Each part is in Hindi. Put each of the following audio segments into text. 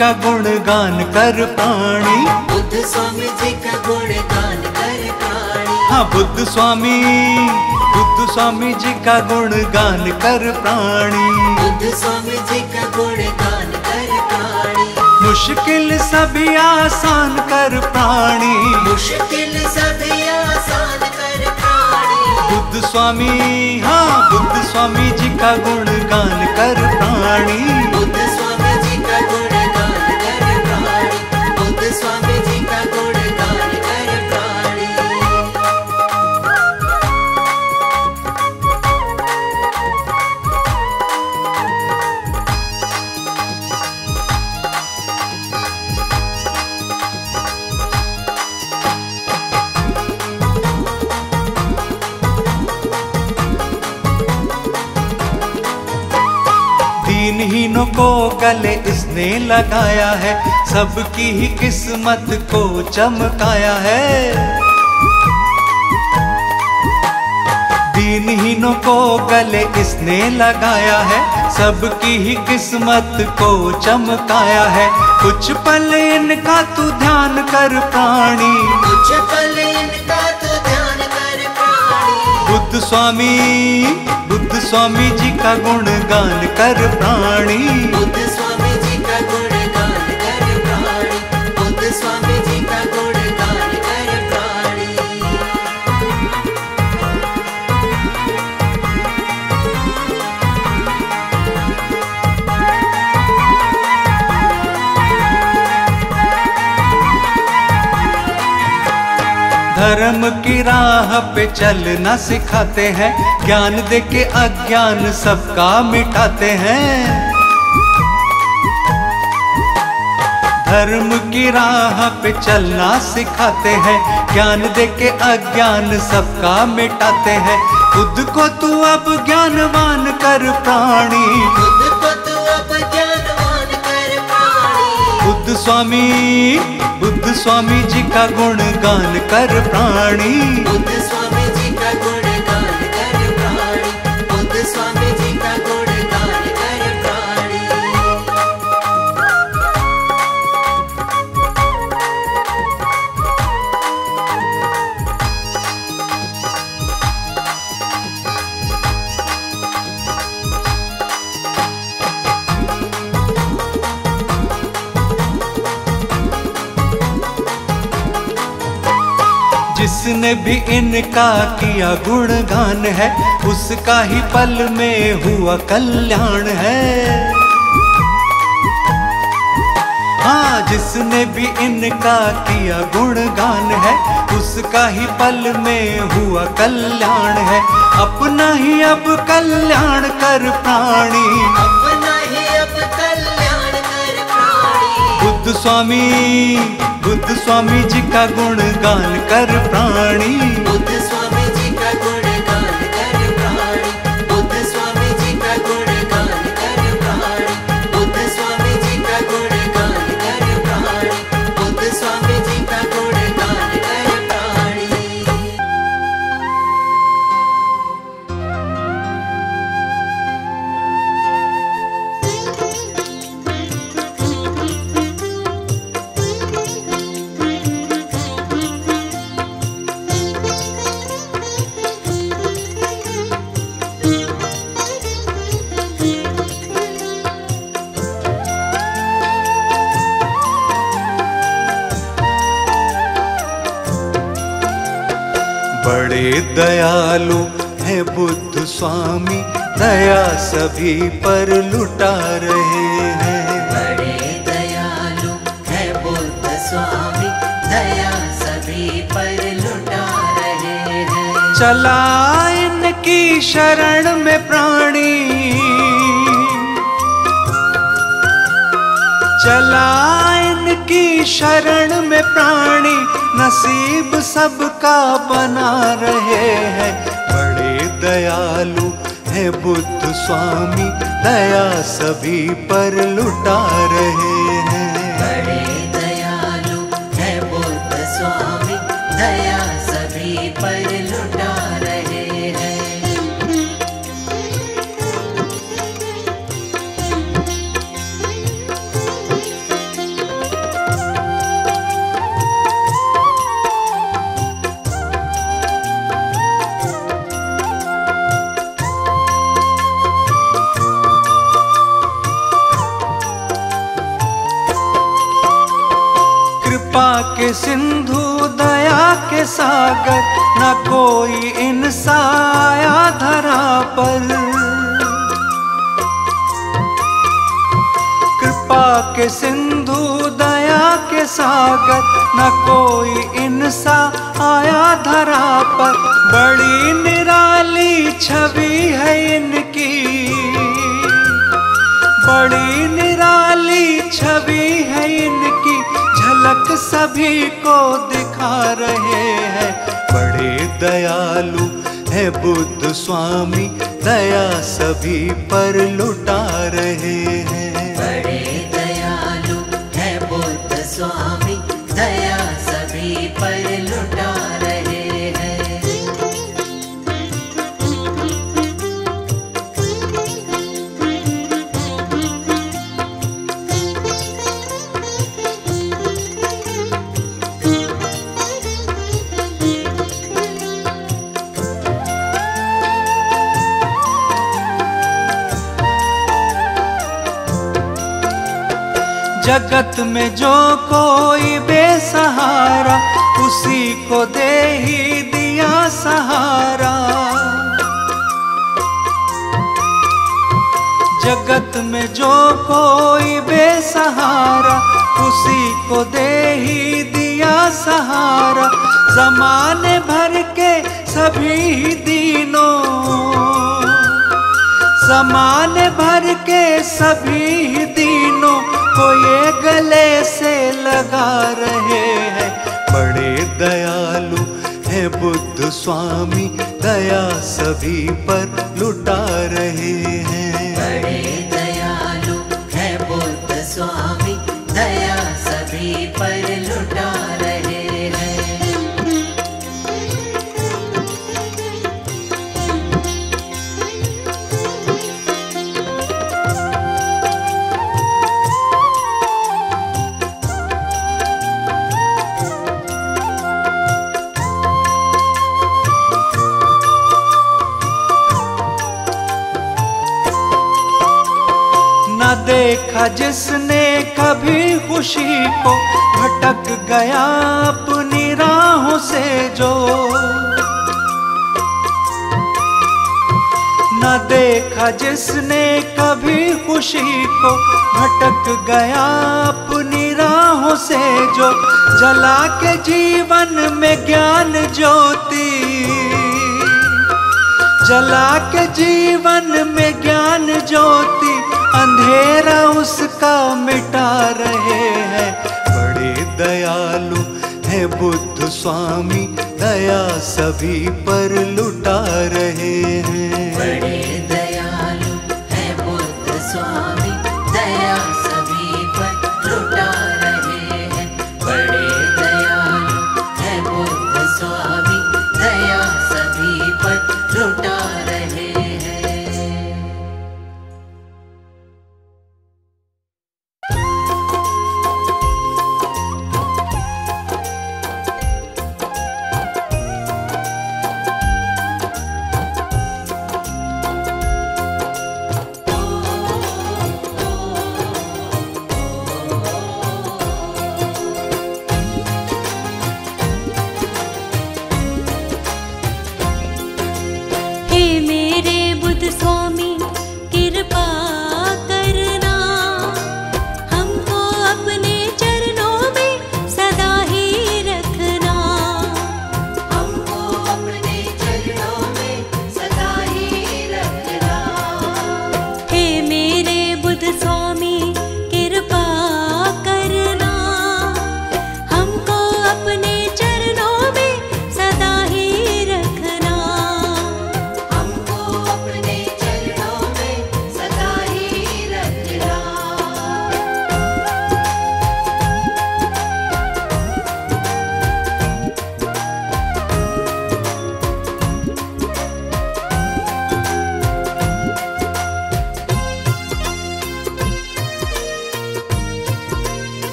का गुणगान कर प्राणी बुद्ध स्वामी जी का गुणगान कर प्राणी हाँ बुद्ध स्वामी बुद्ध स्वामी जी का गुणगान कर प्राणी बुद्ध स्वामी जी का गुणगान कर प्राणी मुश्किल सभी आसान कर प्राणी मुश्किल सभी आसान कर प्राणी बुद्ध स्वामी हाँ बुद्ध स्वामी जी का गुणगान कर प्राणी बुद्ध स्वामी दीनहीनों को गले इसने लगाया है, सबकी ही किस्मत को चमकाया है। दीनहीनों को गले इसने लगाया है, सबकी ही किस्मत को चमकाया है। कुछ पल इनका तू ध्यान कर प्राणी। कुछ पल इनका बुद्ध स्वामी बुद्ध स्वामी जी का गुणगान कर प्राणी। बुद्ध स्वामी धर्म की राह पे चलना सिखाते हैं। ज्ञान दे के अज्ञान सबका मिटाते हैं। धर्म की राह पे चलना सिखाते हैं। ज्ञान दे के अज्ञान सबका मिटाते हैं। खुद को तू अब ज्ञानवान कर प्राणी। बुद्ध को तू अब ज्ञानवान कर प्राणी। बुद्ध स्वामी बुद्ध स्वामी जी का गुण गुणगान कर प्राणी। बुद्ध जिसने भी इनका किया गुणगान है उसका ही पल में हुआ कल्याण है। हाँ जिसने भी इनका किया गुणगान है उसका ही पल में हुआ कल्याण है। अपना ही अब कल्याण कर प्राणी। अपना ही अब कल्याण कर प्राणी। बुद्ध स्वामी बुद्ध स्वामी जी का गुण गुणगान कर प्राणी। बुद्ध बड़े दयालु है बुद्ध स्वामी दया सभी पर लुटा रहे हैं। बड़े दयालु है बुद्ध स्वामी दया सभी पर लुटा रहे हैं। चला इनकी शरण में प्राणी। चला इनकी शरण में प्राणी। नसीब सबका बना रहे हैं। बड़े दयालु है बुद्ध स्वामी, दया सभी पर लुटा रहे हैं। इंसाया धरा पर कृपा के सिंधु, दया के सागर, न कोई इंसा आया धरा पर। बड़ी निराली छवि है इनकी। बड़ी निराली छवि है इनकी। झलक सभी को दिखा रहे हैं। बड़े दयालु है बुद्ध स्वामी, दया सभी पर लुटा रहे हैं। बड़े दयालु है बुद्ध स्वामी, दया सभी पर लुटा जगत में जो कोई बेसहारा, उसी को दे ही दिया सहारा। जगत में जो कोई बेसहारा, उसी को दे ही दिया सहारा। जमाने भर के सभी दीनों समान भर के सभी दिनों को ये गले से लगा रहे हैं। बड़े दयालु है बुद्ध स्वामी, दया सभी पर लुटा रहे हैं। बड़े दयालु है बुद्ध स्वामी। देखा जिसने कभी खुशी को भटक गया अपनी राहों से जो न देखा जिसने कभी खुशी को भटक गया अपनी राहों से जो जला के जीवन में ज्ञान ज्योति। जला के जीवन में ज्ञान ज्योति। अंधेरा उसका मिटा रहे हैं। बड़े दयालु है बुद्ध स्वामी, दया सभी पर लुटा रहे हैं।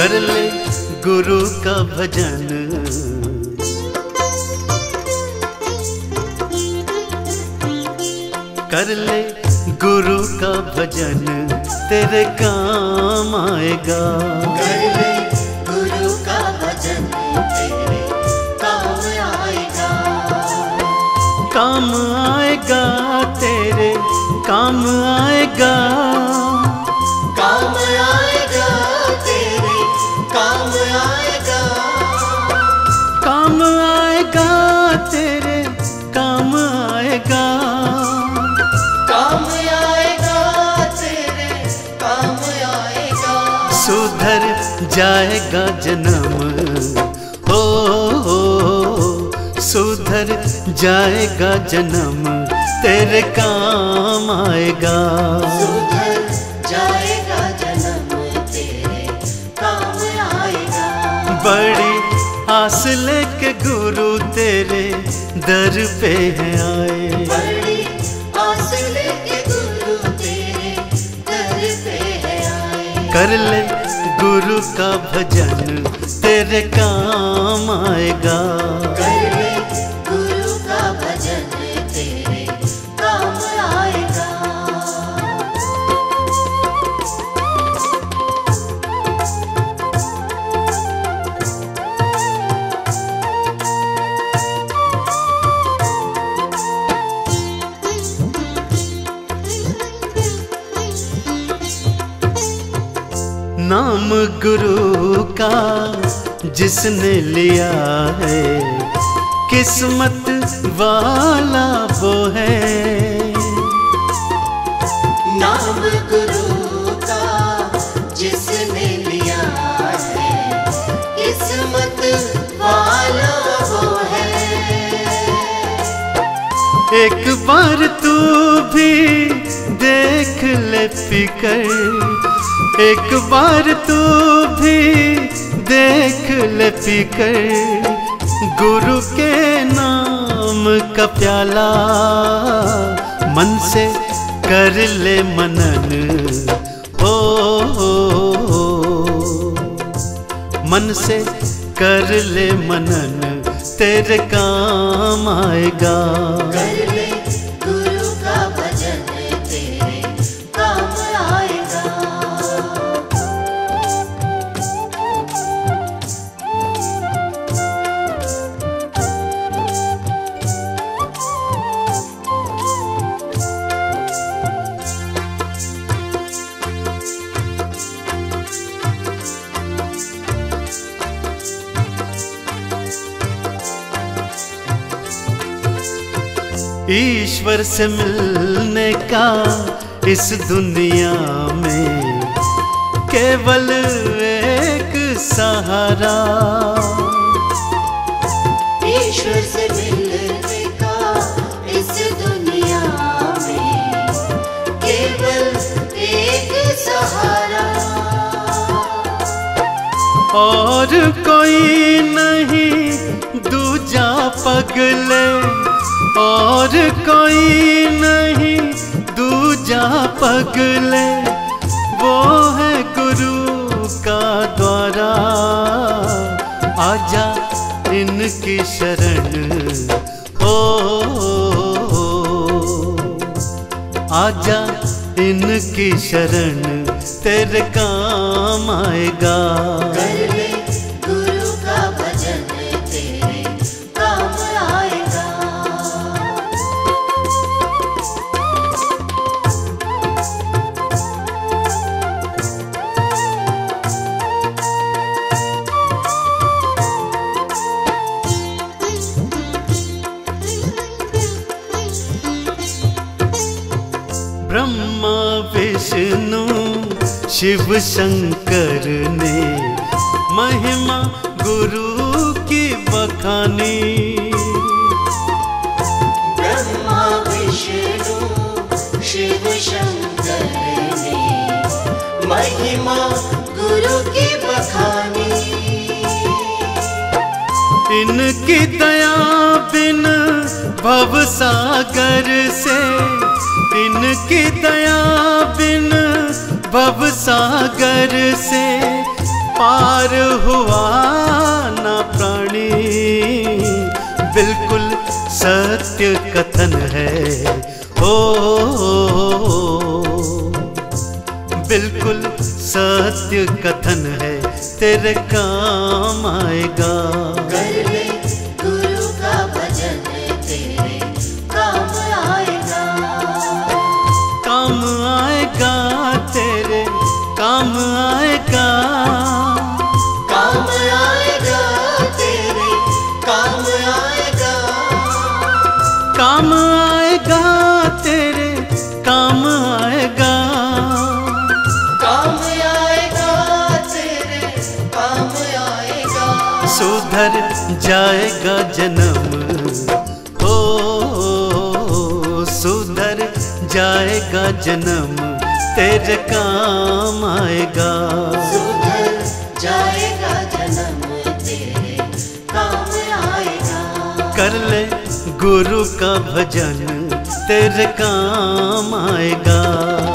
कर ले गुरु का भजन। कर ले गुरु का भजन तेरे काम आएगा। कर ले गुरु का भजन तेरे काम आएगा। काम आएगा तेरे काम आएगा। जाएगा जन्म। हो, सुधर जाएगा जन्म। तेरे काम आएगा। सुधर जाएगा जन्म तेरे काम आएगा। बड़ी आस लेके गुरु तेरे दर पे है आए। बड़ी आस लेके गुरु तेरे दर पे है आए। कर ले गुरु का भजन तेरे काम आएगा। किसने लिया है? किस्मत वाला वो है। नाम गुरु का जिसने लिया है किस्मत वाला वो है। एक बार तू भी देख ले फिकर एक बार तू भी देख ले पीकर गुरु के नाम का प्याला। मन से कर ले मनन हो। मन से कर ले मनन, तेरे काम आएगा। ईश्वर से मिलने का इस दुनिया में केवल एक सहारा। ईश्वर से मिलने का इस दुनिया में केवल एक सहारा। और कोई नहीं दूजा पगले और कोई नहीं, दूजा पगले, वो है गुरु का द्वारा। आजा इनकी शरण हो आजा इनकी शरण, तेरे काम आएगा। ब्रह्मा विष्णु शिव शंकर ने महिमा गुरु की बखानी। ब्रह्मा विष्णु शिव शंकर ने महिमा गुरु की बखानी। इनकी दया बिन भव सागर से इनकी दया बिन भव सागर से पार हुआ ना प्राणी। बिल्कुल सत्य कथन है। हो बिल्कुल सत्य कथन है। तेरे काम आएगा। सुधर जाएगा जन्म। हो सुधर जाएगा जन्म। तेरे काम आएगा। सुधर जाएगा जन्म तेरे काम आएगा। कर ले गुरु का भजन तेरे काम आएगा।